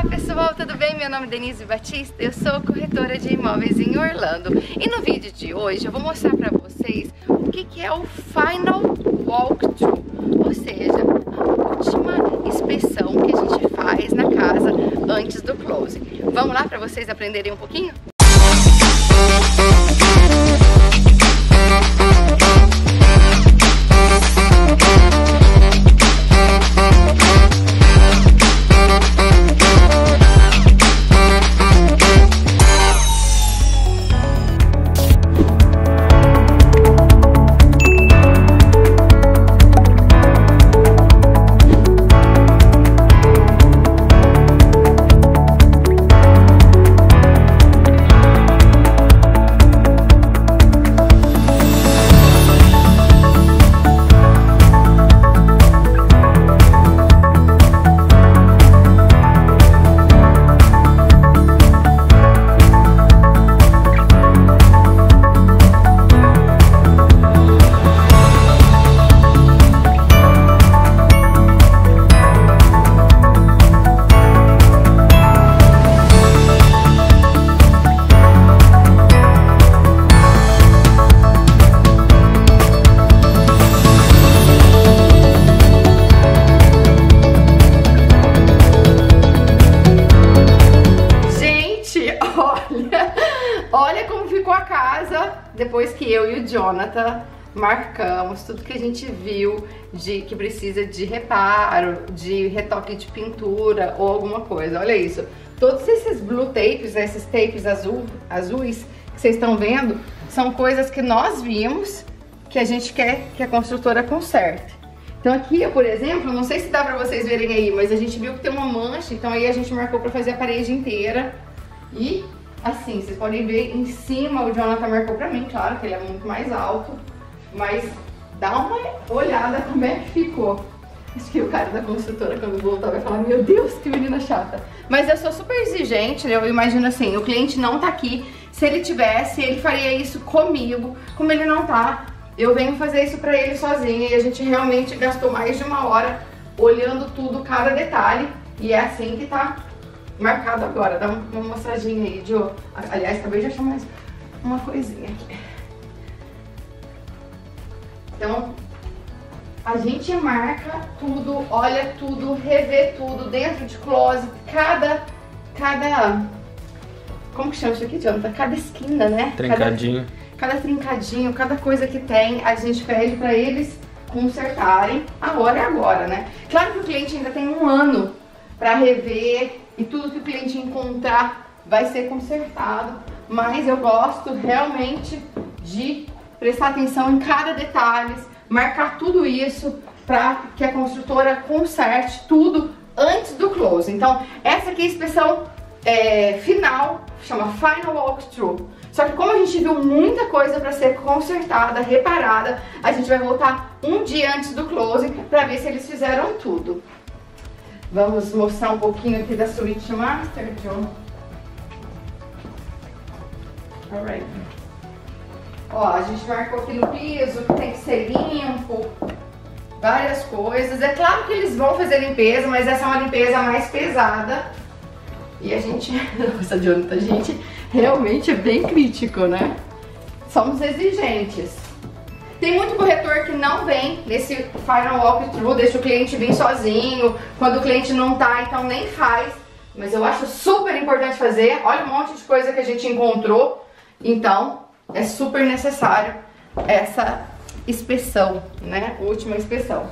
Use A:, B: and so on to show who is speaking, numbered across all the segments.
A: Olá pessoal, tudo bem? Meu nome é Denise Batista, eu sou corretora de imóveis em Orlando e no vídeo de hoje eu vou mostrar para vocês o que, que é o Final Walkthrough, ou seja, a última inspeção que a gente faz na casa antes do closing. Vamos lá para vocês aprenderem um pouquinho? Olha como ficou a casa depois que eu e o Jonathan marcamos tudo que a gente viu de que precisa de reparo, de retoque de pintura ou alguma coisa. Olha isso. Todos esses blue tapes, esses tapes azul, azuis que vocês estão vendo, são coisas que nós vimos que a gente quer que a construtora conserte. Então aqui, por exemplo, não sei se dá pra vocês verem aí, mas a gente viu que tem uma mancha, então aí a gente marcou pra fazer a parede inteira. E Assim, vocês podem ver em cima, o Jonathan marcou pra mim, claro que ele é muito mais alto, mas dá uma olhada como é que ficou. Acho que o cara da construtora, quando voltar, vai falar, meu Deus, que menina chata. Mas eu sou super exigente, né? eu imagino assim, o cliente não tá aqui, se ele tivesse, ele faria isso comigo, como ele não tá, eu venho fazer isso pra ele sozinha e a gente realmente gastou mais de uma hora olhando tudo, cada detalhe, e é assim que tá marcado agora. Dá uma, uma mostradinha aí, Joe. Aliás, acabei de achar mais uma coisinha aqui. Então, a gente marca tudo, olha tudo, revê tudo dentro de closet, cada, cada, como que chama isso aqui, Jonathan? Cada esquina, né?
B: Trincadinho.
A: Cada, cada trincadinho, cada coisa que tem, a gente pede pra eles consertarem. Agora é agora, né? Claro que o cliente ainda tem um ano para rever e tudo que o cliente encontrar vai ser consertado, mas eu gosto realmente de prestar atenção em cada detalhe, marcar tudo isso para que a construtora conserte tudo antes do close. Então, essa aqui é a inspeção é, final, chama Final Walkthrough. Só que como a gente viu muita coisa para ser consertada, reparada, a gente vai voltar um dia antes do close para ver se eles fizeram tudo. Vamos mostrar um pouquinho aqui da Switch Master, John. Alright. Ó, a gente marcou aqui no piso que tem que ser limpo, várias coisas. É claro que eles vão fazer limpeza, mas essa é uma limpeza mais pesada. E a gente, nossa, Jonathan, a gente realmente é bem crítico, né? Somos exigentes. Tem muito corretor que não vem nesse final walkthrough, deixa o cliente vir sozinho, quando o cliente não tá, então nem faz. Mas eu acho super importante fazer. Olha um monte de coisa que a gente encontrou. Então, é super necessário essa inspeção, né? Última inspeção.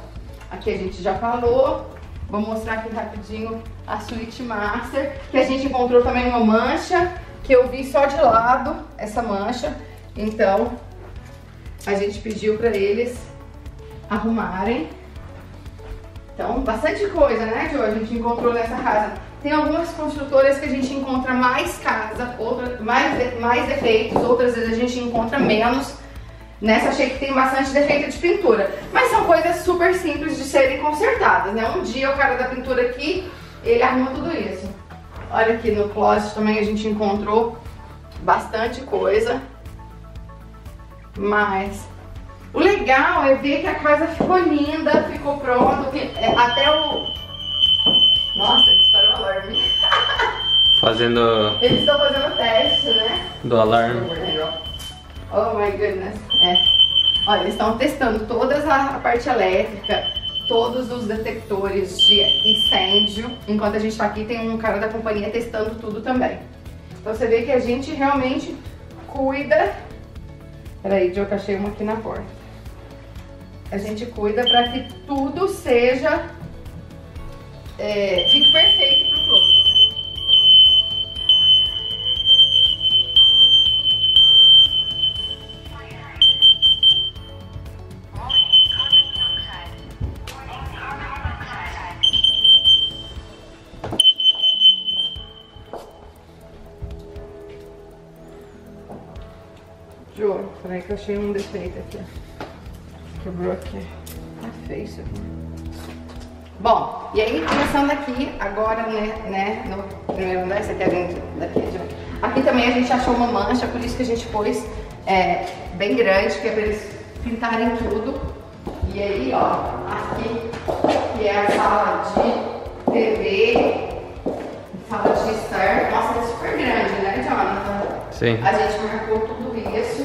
A: Aqui a gente já falou. Vou mostrar aqui rapidinho a Suite Master, que a gente encontrou também uma mancha, que eu vi só de lado, essa mancha. Então, a gente pediu para eles arrumarem. Então, bastante coisa, né, que a gente encontrou nessa casa. Tem algumas construtoras que a gente encontra mais casa, outra, mais, mais defeitos, outras vezes a gente encontra menos. Nessa achei que tem bastante defeito de pintura. Mas são coisas super simples de serem consertadas, né? Um dia o cara da pintura aqui, ele arruma tudo isso. Olha aqui no closet também a gente encontrou bastante coisa. Mas o legal é ver que a casa ficou linda, ficou pronta, que é, até o... Nossa, disparou o alarme.
B: fazendo.
A: Eles estão fazendo teste, né?
B: Do alarme.
A: Oh my goodness. É. Olha, eles estão testando toda a parte elétrica, todos os detectores de incêndio. Enquanto a gente está aqui, tem um cara da companhia testando tudo também. Então você vê que a gente realmente cuida. Peraí, que achei uma aqui na porta. A gente cuida para que tudo seja. É, fique perfeito Jô, peraí que eu achei um defeito aqui. Quebrou aqui. Tá feio isso aqui. Bom, e aí começando aqui, agora, né, né no primeiro andar, você quer vir daqui, Jô? Aqui também a gente achou uma mancha, por isso que a gente pôs é, bem grande, que é pra eles pintarem tudo. E aí, ó, aqui, que é a sala de TV, sala de estar. Nossa, é super grande?
B: Sim.
A: A gente marcou tudo isso.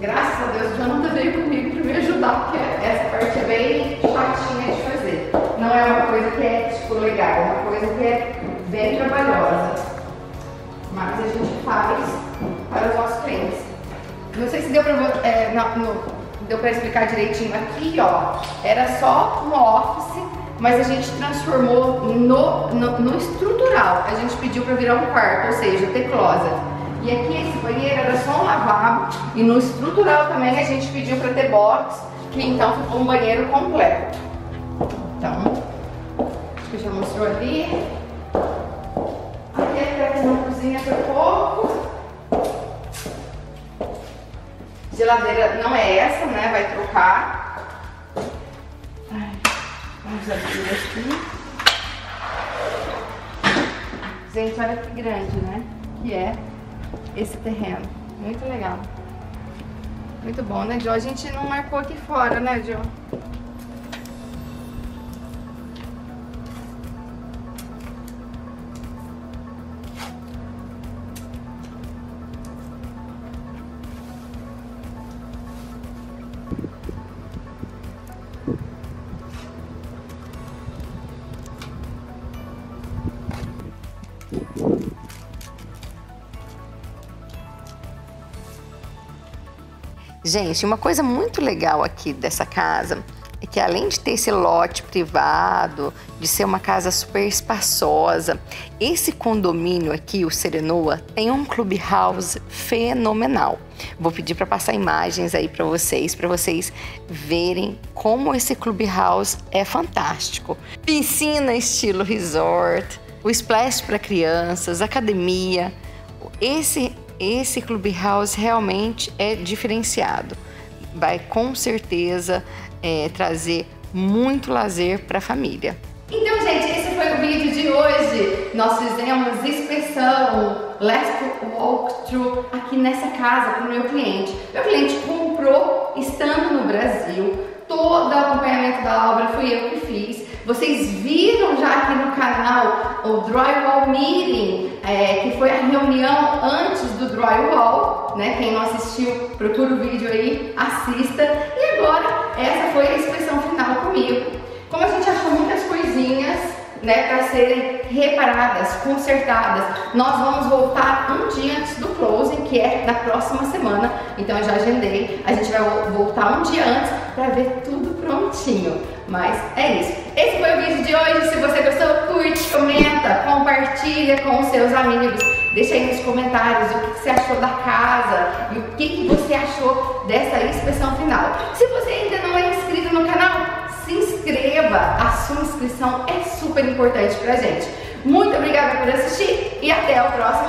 A: Graças a Deus, o Jonathan veio comigo para me ajudar, porque essa parte é bem chatinha de fazer. Não é uma coisa que é, tipo, legal, é uma coisa que é bem trabalhosa. Mas a gente faz para os nossos clientes. Não sei se deu para é, explicar direitinho aqui, ó. Era só um office, mas a gente transformou no, no, no estrutural. A gente pediu para virar um quarto, ou seja, ter closet. E aqui esse banheiro era só um lavabo e no estrutural também a gente pediu para ter box, que então ficou um banheiro completo. Então, acho que já mostrou ali. Aqui até na cozinha por pouco. Geladeira não é essa, né? Vai trocar. Vamos abrir aqui. Gente, olha que grande, né? Que é esse terreno. Muito legal. Muito bom, né, Jo? A gente não marcou aqui fora, né, Jo? Gente, uma coisa muito legal aqui dessa casa é que além de ter esse lote privado, de ser uma casa super espaçosa, esse condomínio aqui, o Serenoa, tem um clubhouse fenomenal. Vou pedir para passar imagens aí para vocês, para vocês verem como esse clubhouse é fantástico. Piscina estilo resort, o splash para crianças, academia. Esse esse Clubhouse realmente é diferenciado. Vai com certeza é, trazer muito lazer para a família. Então, gente, esse foi o vídeo de hoje. Nós fizemos inspeção, last walkthrough aqui nessa casa para o meu cliente. Meu cliente comprou estando no Brasil. Todo o acompanhamento da obra fui eu que fiz. Vocês viram já aqui no canal o Drywall Meeting, é, que foi a reunião antes do Drywall, né? Quem não assistiu, procura o vídeo aí, assista. E agora, essa foi a inspeção final comigo. Como a gente achou muitas coisinhas, né, para serem reparadas, consertadas. Nós vamos voltar um dia antes do closing, que é na próxima semana. Então eu já agendei. A gente vai voltar um dia antes para ver tudo prontinho. Mas é isso. Esse foi o vídeo de hoje. Se você compartilha com os seus amigos. Deixa aí nos comentários o que você achou da casa e o que você achou dessa inspeção final. Se você ainda não é inscrito no canal, se inscreva. A sua inscrição é super importante pra gente. Muito obrigada por assistir e até o próximo.